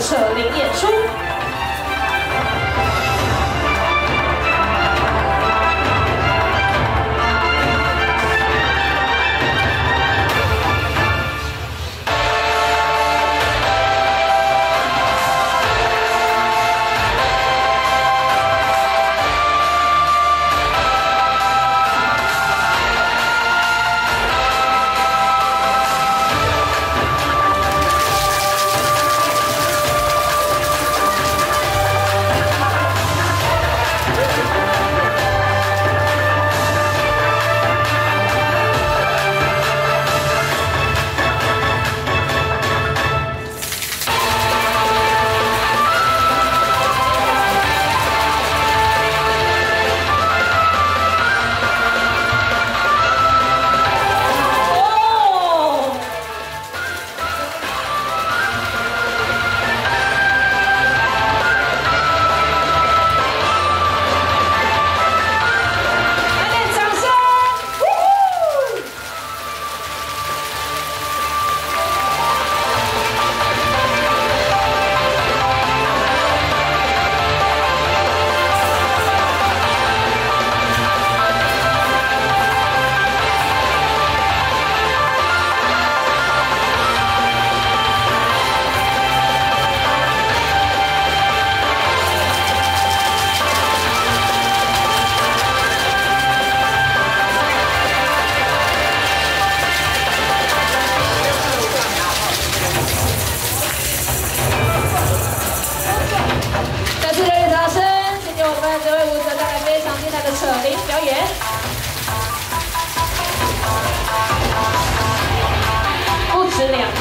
舍灵演出。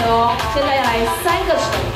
哦。现在要来三个手。